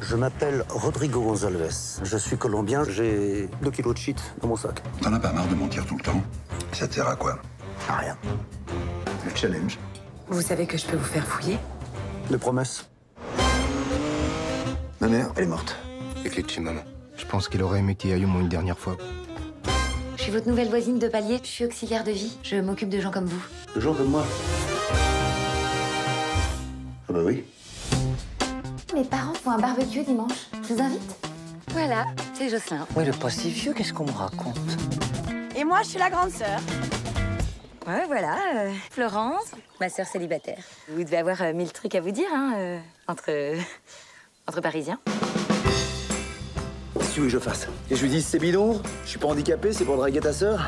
Je m'appelle Rodrigo Gonzalez. Je suis colombien. J'ai 2 kilos de shit dans mon sac. T'en as pas marre de mentir tout le temps Ça te sert à quoi À rien. Le challenge. Vous savez que je peux vous faire fouiller Les promesses. Ma mère, elle est morte. Les clés de chez maman. Je pense qu'il aurait aimé qu'il y aille au moins une dernière fois. Je suis votre nouvelle voisine de palier. Je suis auxiliaire de vie. Je m'occupe de gens comme vous. Les gens comme moi. Ah bah oui. Mes parents font un barbecue dimanche. Je vous invite. Voilà, c'est Jocelyn. Ouais, le pas si vieux, qu'est-ce qu'on me raconte? Et moi, je suis la grande sœur. Ouais, voilà. euh, Florence, ma sœur célibataire. Vous devez avoir euh, mille trucs à vous dire, hein, euh, entre... entre Parisiens. Qu'est-ce que tu veux que je fasse Et je lui dis c'est bidon, je suis pas handicapé, c'est pour draguer ta sœur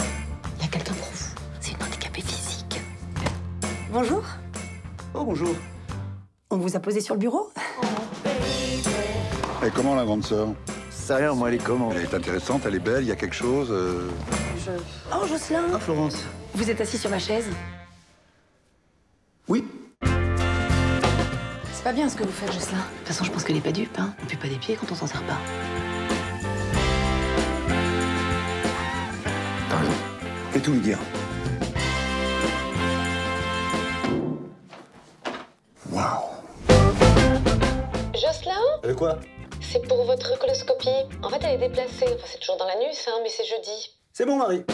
Il y a quelqu'un pour vous. C'est une handicapée physique. Bonjour. Oh bonjour. On vous a posé sur le bureau? Et comment la grande sœur? Ça rien, moi elle est comment? Elle est intéressante, elle est belle, il y a quelque chose. euh, Oh, Jocelyn Ah Florence Vous êtes assis sur ma chaise? Oui. C'est pas bien ce que vous faites, Jocelyn. De toute façon, je pense qu'elle est pas dupe, hein. On pue pas des pieds quand on s'en sert pas. T'as raison. Vais tout lui dire. Waouh. Jocelyn? Et quoi? C'est pour votre coloscopie. En fait, elle est déplacée. Enfin, c'est toujours dans l'anus, hein, mais c'est jeudi. C'est bon, Marie.